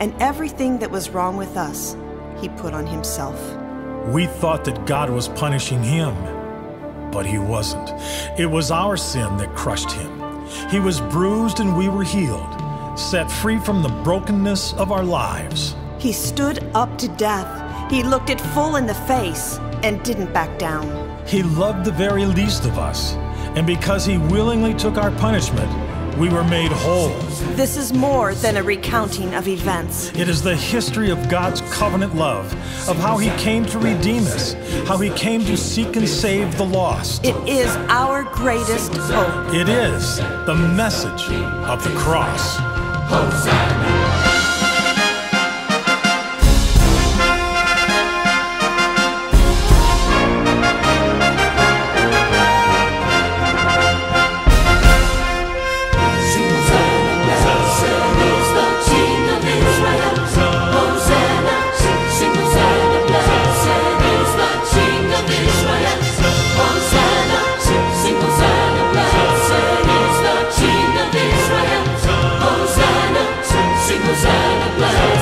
and everything that was wrong with us, he put on himself. We thought that God was punishing him, but he wasn't. It was our sin that crushed him. He was bruised and we were healed, set free from the brokenness of our lives. He stood up to death. He looked it full in the face and didn't back down. He loved the very least of us, and because he willingly took our punishment, we were made whole. This is more than a recounting of events. It is the history of God's covenant love, of how He came to redeem us, how He came to seek and save the lost. It is our greatest hope. It is the message of the cross. Hosanna! blood.